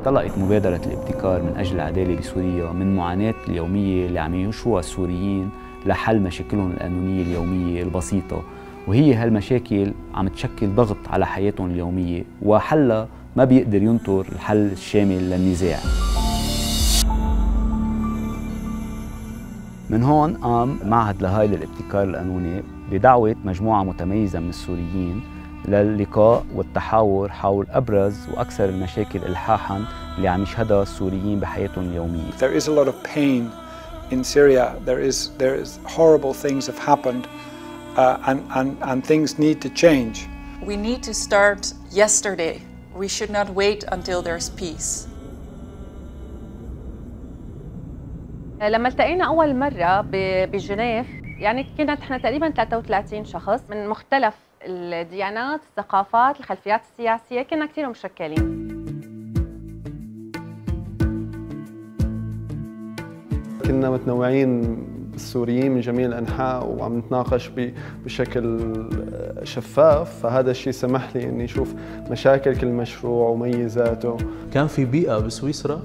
انطلقت مبادرة الابتكار من أجل العدالة بسوريا من معاناة اليومية اللي عم يعيشوها السوريين لحل مشاكلهم القانونية اليومية البسيطة. وهي هالمشاكل عم تشكل ضغط على حياتهم اليومية وحلها ما بيقدر ينطر الحل الشامل للنزاع. من هون قام معهد لهاي للابتكار القانوني بدعوة مجموعة متميزة من السوريين للقاء والتحاور حول أبرز وأكثر المشاكل إلحاحاً اللي عم يشهدها السوريين بحياتهم اليومية. There is a lot of pain in Syria. There is, there is horrible things have happened uh, and, and, and things need to change. We need to start yesterday. We should not wait until there's peace. لما التقينا أول مرة بجنيف يعني كنا إحنا تقريبا 33 شخص من مختلف الديانات، الثقافات، الخلفيات السياسية، كنا كثير مشكلين. كنا متنوعين السوريين من جميع الأنحاء وعم نتناقش بشكل شفاف فهذا الشيء سمح لي إني أشوف مشاكل كل مشروع وميزاته كان في بيئة بسويسرا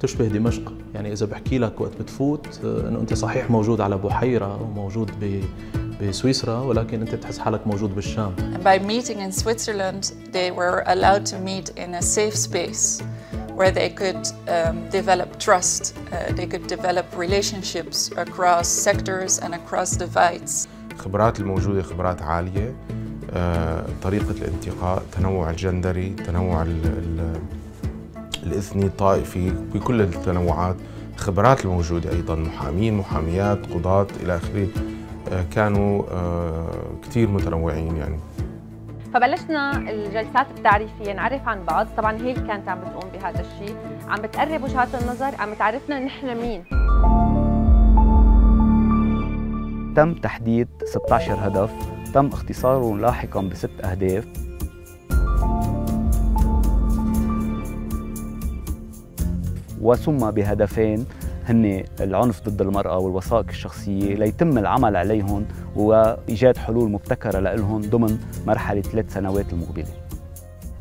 تشبه دمشق يعني إذا بحكي لك وقت بتفوت إنه أنت صحيح موجود على بحيرة وموجود ب بسويسرا ولكن أنت بتحس حالك موجود بالشام. By meeting in Switzerland they were allowed to meet in a safe space where they could um, develop trust, uh, they could develop relationships across sectors and across divides. الخبرات الموجودة خبرات عالية آه، طريقة الانتقاء تنوع الجندري تنوع ال ال الإثني الطائفي بكل التنوعات الخبرات الموجودة أيضا محامين محاميات قضاة إلى آخره كانوا آه، كثير متنوعين يعني. فبلشنا الجلسات التعريفية نعرف عن بعض. طبعا هي اللي كانت عم بتقوم بهذا الشيء. عم بتقرب وجهات النظر عم تعرفنا نحن مين. تم تحديد 16 هدف. تم اختصاره لاحقا بست أهداف. وسمى بهدفين. هن العنف ضد المرأة والوثائق الشخصية ليتم العمل عليهم وإيجاد حلول مبتكرة لهم ضمن مرحلة ثلاث سنوات المقبلة.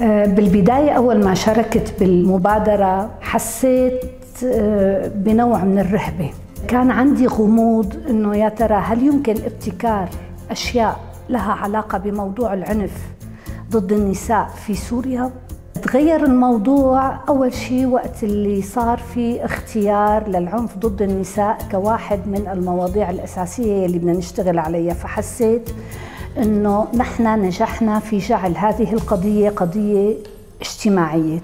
آه، بالبداية أول ما شاركت بالمبادرة حسيت آه، بنوع من الرهبة. كان عندي غموض أنه يا ترى هل يمكن ابتكار أشياء لها علاقة بموضوع العنف ضد النساء في سوريا؟ تغير الموضوع. أول شيء وقت اللي صار في اختيار للعنف ضد النساء كواحد من المواضيع الأساسية اللي بدنا نشتغل عليها. فحسيت أنه نحن نجحنا في جعل هذه القضية قضية اجتماعية.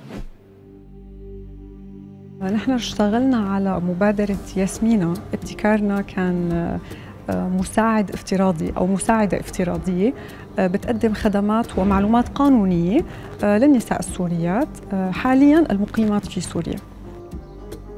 نحن اشتغلنا على مبادرة ياسمينة ابتكارنا كان مساعد افتراضي أو مساعدة افتراضية آه، بتقدم خدمات ومعلومات قانونية آه، للنساء السوريات آه، حاليا المقيمات في سوريا.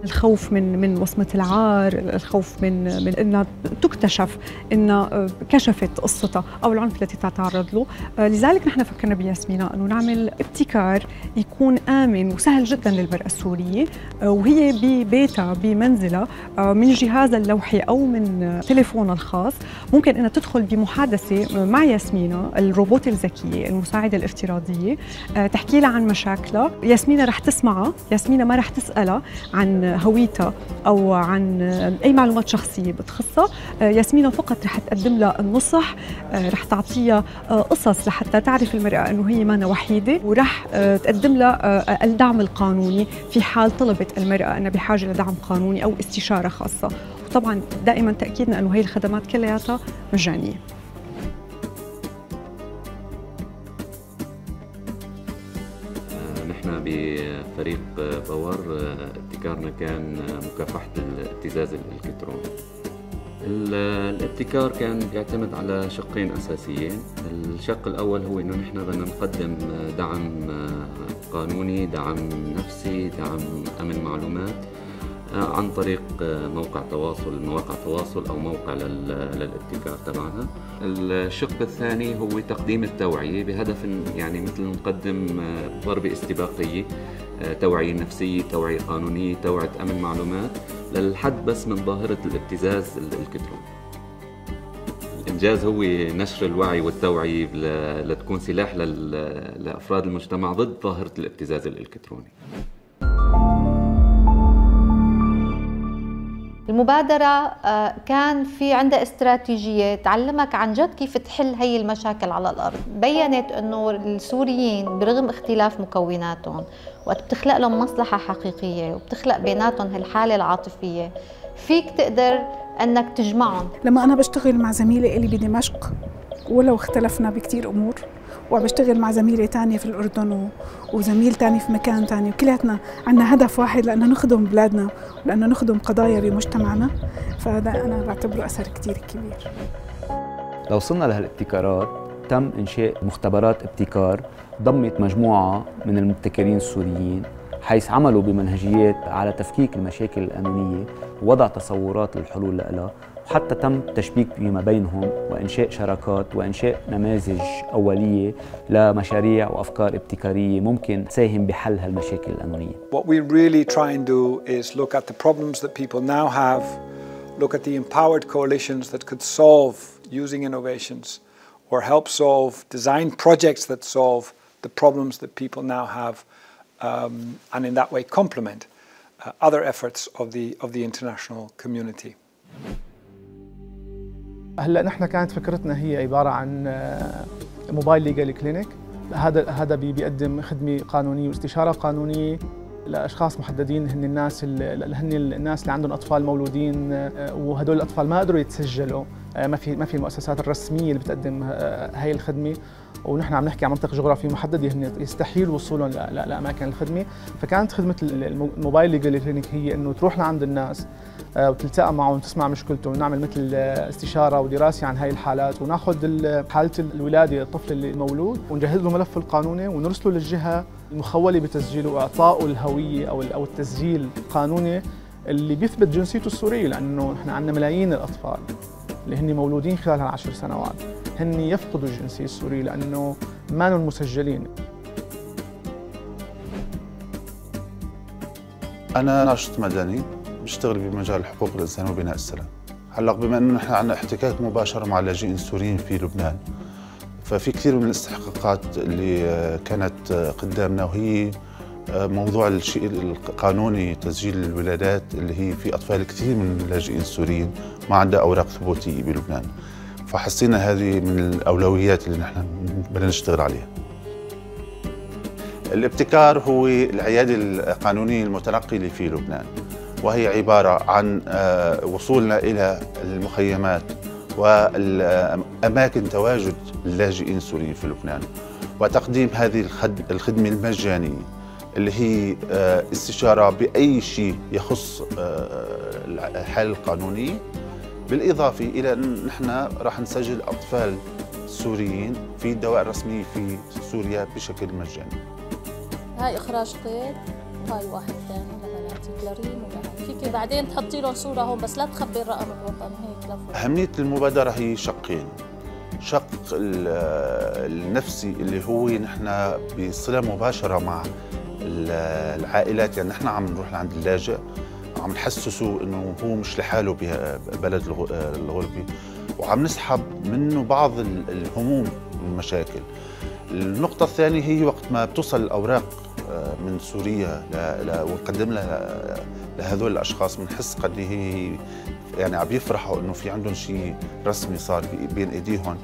الخوف من من وصمة العار، الخوف من من إنها تكتشف انها كشفت قصتها أو العنف التي تتعرض له، لذلك نحن فكرنا بياسمينة انه نعمل ابتكار يكون آمن وسهل جدا للمرأة السورية وهي ببيتها بمنزلها من جهازها اللوحي أو من تليفونها الخاص. ممكن إنها تدخل بمحادثة مع ياسمينة الروبوت الذكية المساعدة الافتراضية. تحكي لها عن مشاكلها، ياسمينة رح تسمعها، ياسمينة ما رح تسألها عن هويتها أو عن أي معلومات شخصية بتخصها. آه، ياسمينة فقط رح تقدم لها النصح. آه، رح تعطيها آه، قصص لحتى تعرف المرأة إنه هي ما وحيدة. ورح تقدم لها الدعم القانوني في حال طلبت المرأة إنها بحاجة لدعم قانوني أو استشارة خاصة. وطبعا دائما تأكيدنا إنه هي الخدمات كلياتها مجانية. نحن بفريق باور ابتكارنا كان مكافحة الابتزاز الإلكتروني. الابتكار كان بيعتمد على شقين أساسيين. الشق الأول هو إنه نحن بدنا نقدم دعم قانوني دعم نفسي دعم أمن معلومات. عن طريق موقع تواصل مواقع تواصل أو موقع للابتكار تبعنا الشق الثاني هو تقديم التوعية بهدف يعني مثل نقدم ضربه استباقية توعية نفسية توعية قانونية توعية أمن معلومات للحد بس من ظاهرة الابتزاز الالكتروني الانجاز هو نشر الوعي والتوعية لتكون سلاح لأفراد المجتمع ضد ظاهرة الابتزاز الإلكتروني. المبادرة آه، كان في عندها استراتيجية تعلمك عن جد كيف تحل هي المشاكل على الأرض. بيّنت أنه السوريين برغم اختلاف مكوناتهم وقت بتخلق لهم مصلحة حقيقية وبتخلق بيناتهم هالحالة العاطفية فيك تقدر أنك تجمعهم. لما أنا بشتغل مع زميلة إلي بدمشق ولو اختلفنا بكتير أمور وبشتغل مع زميلة تانية في الأردن وزميل تاني في مكان تاني. وكلياتنا عندنا هدف واحد لأنه نخدم بلادنا ولأنه نخدم قضايا بمجتمعنا فهذا أنا بعتبره أثر كتير كبير. لو وصلنا لهالابتكارات تم إنشاء مختبرات ابتكار ضمت مجموعة من المبتكرين السوريين حيث عملوا بمنهجيات على تفكيك المشاكل القانونية ووضع تصورات للحلول لها. وحتى تم التشبيك فيما بينهم وإنشاء شراكات وإنشاء نماذج أولية لمشاريع وأفكار ابتكارية ممكن تساهم بحل هالمشاكل القانونية. What we really try and do is look at the problems that people now have, look at the empowered coalitions that could solve using innovations or help solve, design projects that solve the problems that people now have um, and in that way complement uh, other efforts of the, of the international community. هلا نحن كانت فكرتنا هي عبارة عن آه، موبايل ليجل كلينيك هذا هذا بيقدم خدمة قانونية واستشارة قانونية لأشخاص محددين هن الناس اللي هن الناس اللي عندهم أطفال مولودين آه، وهدول الأطفال ما قدروا يتسجلوا. ما في ما في المؤسسات الرسمية اللي بتقدم هاي الخدمة. ونحن عم نحكي عن منطقة جغرافية محددة هن يستحيل وصولهم لأماكن الخدمة. فكانت خدمة الموبايل ليجل كلينيك هي إنه تروح لعند الناس آه، وتلتقى معهم وتسمع مشكلته ونعمل مثل استشارة ودراسة عن هاي الحالات. وناخذ حالة الولادة الطفل اللي مولود ونجهز له ملفه القانوني ونرسله للجهة المخولة بتسجيله وإعطائه الهوية أو أو التسجيل القانوني اللي بيثبت جنسيته السورية لأنه نحن عندنا ملايين الأطفال. اللي هن مولودين خلال هالعشر سنوات. هن يفقدوا الجنسية السورية لأنه ما مسجلين. أنا ناشط مدني بشتغل بمجال حقوق الانسان وبناء السلام. هلا بما أنه نحن عندنا احتكاك مباشر مع اللاجئين السوريين في لبنان. ففي كثير من الاستحقاقات اللي كانت قدامنا وهي موضوع الشيء القانوني تسجيل الولادات اللي هي في أطفال كثير من اللاجئين السوريين ما عندها أوراق ثبوتية بلبنان. فحسينا هذه من الأولويات اللي نحن بدنا نشتغل عليها. الابتكار هو العيادة القانونية المتنقلة في لبنان وهي عبارة عن آه، وصولنا إلى المخيمات والأماكن تواجد اللاجئين السوريين في لبنان وتقديم هذه الخدمة المجانية. اللي هي آه، استشارة بأي شيء يخص آه، الحالة القانونية بالإضافة إلى أن نحن راح نسجل أطفال سوريين في الدوائر الرسمية في سوريا بشكل مجاني. هاي إخراج قيد هاي واحد ثاني لبناتي كلارين فيك بعدين تحطي لهم صورة هون بس لا تخبي الرقم الوطني هيك لفوا أهمية المبادرة هي شقين. شق النفسي اللي هو نحن بصلة مباشرة مع العائلات يعني نحن عم نروح لعند اللاجئ عم نحسسه إنه هو مش لحاله ببلد الغربي. وعم نسحب منه بعض الهموم والمشاكل النقطة الثانية هي وقت ما بتوصل الأوراق آه، من سوريا ونقدم لها لهذول الأشخاص بنحس قد إيه هي يعني عم يفرحوا إنه في عندهم شيء رسمي صار بين إيديهم.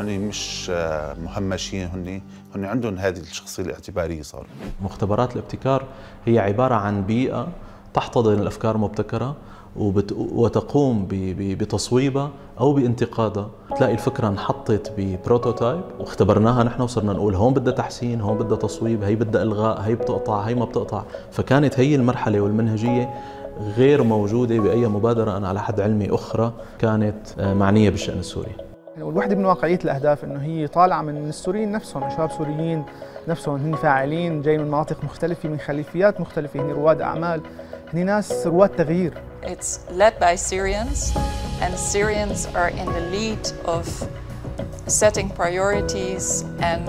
هن مش آه، مهمشين هن هن عندهم هذه الشخصية الاعتبارية صار. مختبرات الابتكار هي عبارة عن بيئة تحتضن الأفكار المبتكره وبت... وتقوم ب... ب... بتصويبها أو بانتقادها. تلاقي الفكرة انحطت ببروتوتايب واختبرناها نحن وصرنا نقول هون بدها تحسين هون بدها تصويب هي بدها إلغاء هي بتقطع هي ما بتقطع. فكانت هي المرحلة والمنهجية غير موجودة بأي مبادرة أنا على حد علمي أخرى كانت آه، معنية بالشأن السوري. والوحده من واقعيه الاهداف انه هي طالعه من السوريين نفسهم شباب سوريين نفسهم هن فاعلين جاي من مناطق مختلفه من خلفيات مختلفه هن رواد اعمال هن ناس رواد تغيير It's led by Syrians, and Syrians are in the lead of setting priorities and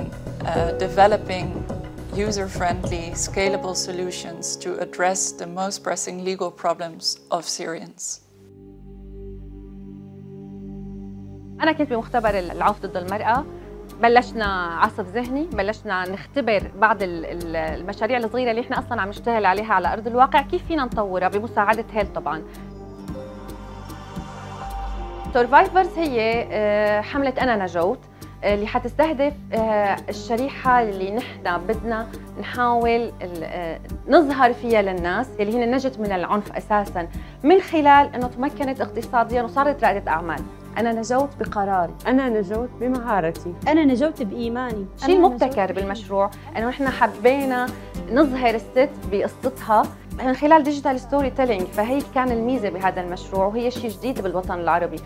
uh, developing user-friendly, scalable solutions to address the most pressing legal problems of Syrians. أنا كنت بمختبر العنف ضد المرأة؟ بلشنا عصف ذهني بلشنا نختبر بعض المشاريع الصغيرة اللي إحنا أصلا عم نشتغل عليها على أرض الواقع. كيف فينا نطورها؟ بمساعدة هيل طبعا. سرفايفرز هي آه، حملة أنا نجوت آه، اللي حتستهدف آه، الشريحة اللي نحن بدنا نحاول نظهر فيها للناس اللي هي نجت من العنف أساساً من خلال أنه تمكنت اقتصاديا وصارت رائدة أعمال. أنا نجوت بقراري. أنا نجوت بمهارتي. أنا نجوت بإيماني. الشيء المبتكر بالمشروع أنه نحن حبينا نظهر الست بقصتها. من خلال digital storytelling فهي كان الميزة بهذا المشروع وهي شيء جديد بالوطن العربي.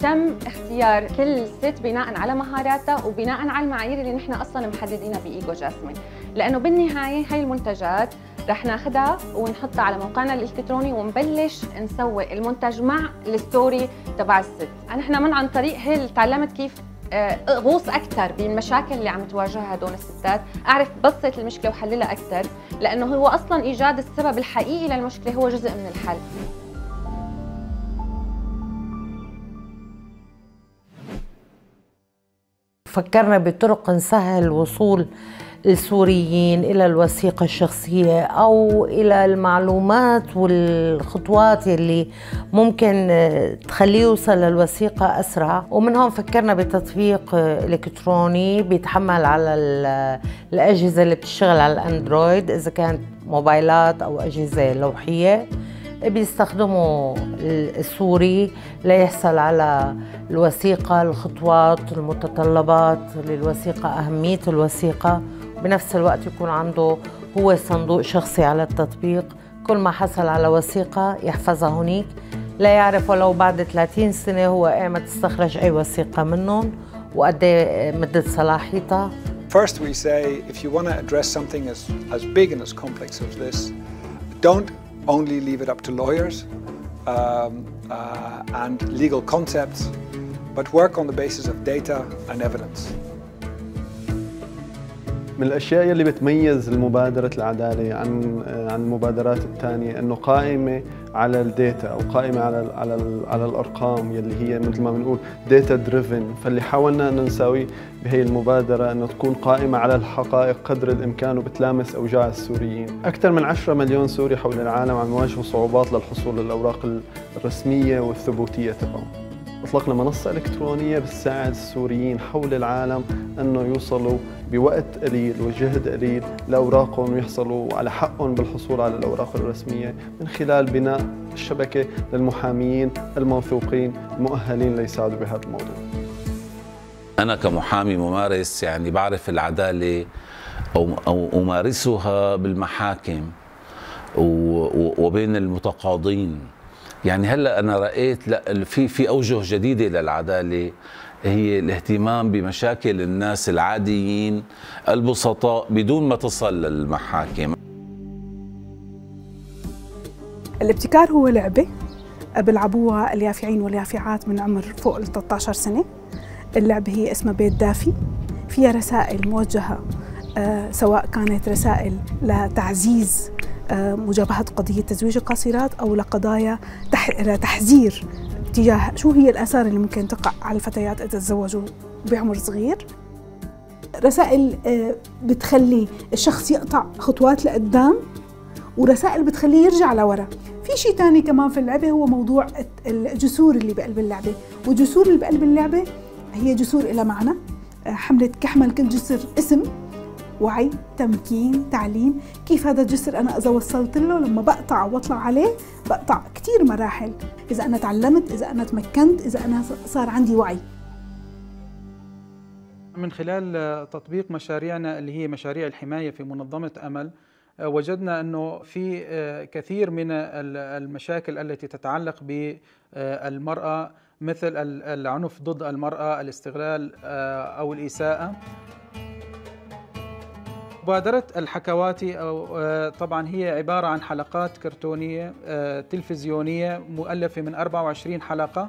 تم اختيار كل ست بناء على مهاراتها وبناء على المعايير اللي نحن أصلا محددينها بإيجو جاسمين. لأنه بالنهاية هاي المنتجات رح ناخذها ونحطها على موقعنا الإلكتروني ونبلش نسوي المنتج مع الستوري تبع الست. نحن من عن طريق هيل تعلمت كيف آه، غوص أكثر بالمشاكل اللي عم تواجهها هدول الستات. أعرف بسط المشكلة وحللها أكثر لأنه هو أصلا إيجاد السبب الحقيقي للمشكلة هو جزء من الحل. فكرنا بطرق نسهل وصول السوريين إلى الوثيقة الشخصية أو إلى المعلومات والخطوات اللي ممكن تخليه يوصل للوثيقة أسرع. ومن هون فكرنا بتطبيق إلكتروني بيتحمل على الأجهزة اللي بتشتغل على الأندرويد إذا كانت موبايلات أو أجهزة لوحية. بيستخدموا السوري ليحصل على الوثيقة الخطوات المتطلبات للوثيقة أهمية الوثيقة. بنفس الوقت يكون عنده هو صندوق شخصي على التطبيق كل ما حصل على وثيقة يحفظها هناك لا يعرف ولو بعد 30 سنة هو ايمتى تستخرج أي وثيقة منهم وقد مدة صلاحيتها First we say if you want to address something as, as big and as complex as this, don't only leave it up to lawyers um, uh, and legal concepts, but work on the basis of data and evidence. من الأشياء اللي بتميز المبادرة العداله عن عن المبادرات الثانية إنه قائمة على ال data أو قائمة على على على الأرقام يلي هي مثل ما بنقول data driven فاللي حاولنا إنه نساويه بهي المبادرة إنه تكون قائمة على الحقائق قدر الإمكان وبتلامس أوجاع السوريين. أكثر من 10 مليون سوري حول العالم عم يواجهوا صعوبات للحصول على الأوراق الرسمية والثبوتية تبعهم. أطلقنا منصة إلكترونية بتساعد السوريين حول العالم أنه يوصلوا بوقت قليل وجهد قليل لأوراقهم ويحصلوا على حقهم بالحصول على الأوراق الرسمية من خلال بناء الشبكة للمحاميين الموثوقين المؤهلين ليساعدوا بهذا الموضوع. أنا كمحامي ممارس يعني بعرف العدالة أو أو أمارسها بالمحاكم وبين المتقاضين يعني هلا أنا رأيت لا في في أوجه جديدة للعدالة. هي الاهتمام بمشاكل الناس العاديين البسطاء بدون ما تصل للمحاكم. الابتكار هو لعبة بيلعبوها اليافعين واليافعات من عمر فوق ال 13 سنة. اللعبة هي اسمها بيت دافي. فيها رسائل موجهة آه، سواء كانت رسائل لتعزيز مجابهة قضية تزويج القاصرات أو لقضايا تحذير تجاه شو هي الآثار اللي ممكن تقع على الفتيات إذا تزوجوا بعمر صغير؟ رسائل آه، بتخلي الشخص يقطع خطوات لقدام ورسائل بتخليه يرجع لورا. في شيء ثاني كمان في اللعبة هو موضوع الجسور اللي بقلب اللعبة. والجسور اللي بقلب اللعبة هي جسور إلى معنى آه، حملة كحمل كل جسر اسم. وعي تمكين تعليم. كيف هذا الجسر؟ أنا إذا وصلت له لما بقطع وأطلع عليه بقطع كثير مراحل. إذا أنا تعلمت إذا أنا تمكنت إذا أنا صار عندي وعي. من خلال تطبيق مشاريعنا اللي هي مشاريع الحماية في منظمة أمل وجدنا أنه في كثير من المشاكل التي تتعلق بالمرأة مثل العنف ضد المرأة الاستغلال أو الإساءة. مبادرة الحكواتي أو آه، طبعا هي عبارة عن حلقات كرتونية آه، تلفزيونية مؤلفة من 24 حلقة.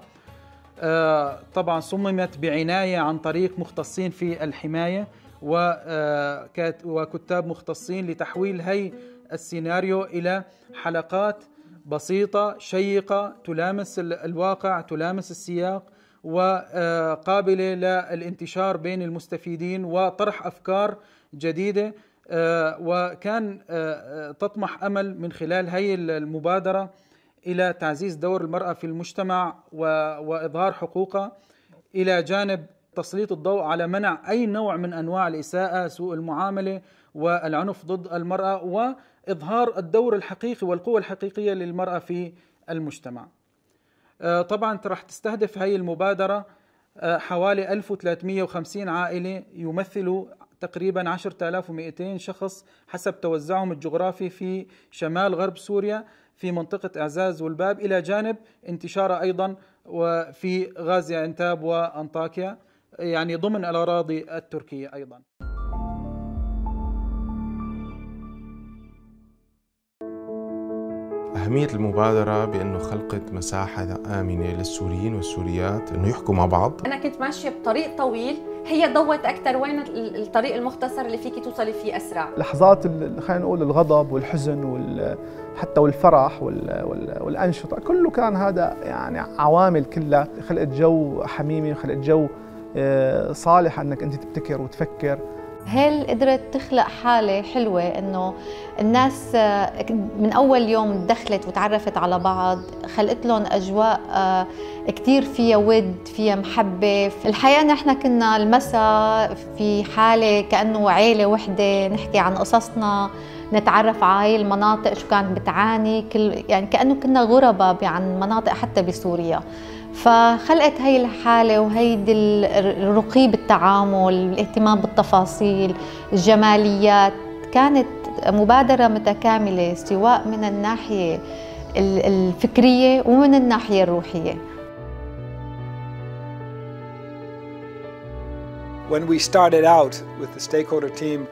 آه، طبعا صممت بعناية عن طريق مختصين في الحماية وكتاب مختصين لتحويل هي السيناريو إلى حلقات بسيطة شيقة تلامس الواقع تلامس السياق وقابلة للانتشار بين المستفيدين وطرح أفكار جديدة آه، وكان آه، آه، تطمح أمل من خلال هي المبادرة إلى تعزيز دور المرأة في المجتمع وإظهار حقوقها إلى جانب تسليط الضوء على منع أي نوع من أنواع الإساءة، سوء المعاملة والعنف ضد المرأة وإظهار الدور الحقيقي والقوة الحقيقية للمرأة في المجتمع. طبعا راح تستهدف هذه المبادرة حوالي 1350 عائلة يمثلوا تقريبا 10200 شخص حسب توزعهم الجغرافي في شمال غرب سوريا في منطقة إعزاز والباب. إلى جانب انتشارها أيضا وفي غازي أنتاب وأنطاكيا يعني ضمن الأراضي التركية أيضا. أهمية المبادرة بأنه خلقت مساحة آمنة للسوريين والسوريات أنه يحكوا مع بعض. أنا كنت ماشية بطريق طويل هي ضوت أكثر وين الطريق المختصر اللي فيكي توصلي فيه أسرع؟ لحظات خلينا نقول الغضب والحزن وال حتى والفرح والأنشطة كله كان هذا يعني عوامل كلها خلقت جو حميمي وخلقت جو آه، صالح أنك أنت تبتكر وتفكر. هيل قدرت تخلق حالة حلوة إنه الناس من أول يوم دخلت وتعرفت على بعض خلقت لهم أجواء آه، كتير فيها ود فيها محبة. الحقيقة نحن كنا المساء في حالة كأنه عيلة وحدة نحكي عن قصصنا نتعرف على هاي المناطق شو كانت بتعاني كل يعني كأنه كنا غرباء عن مناطق حتى بسوريا. فخلقت هي الحالة وهيدي الرقي بالتعامل الاهتمام بالتفاصيل الجماليات كانت مبادرة متكاملة سواء من الناحية الفكرية ومن الناحية الروحية When we started out with the stakeholder team,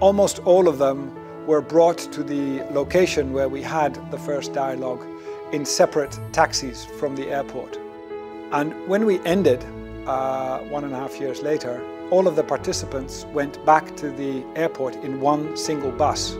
almost all of them were brought to the location where we had the first dialogue in separate taxis from the airport. And when we ended, uh, one and a half years later, all of the participants went back to the airport in one single bus.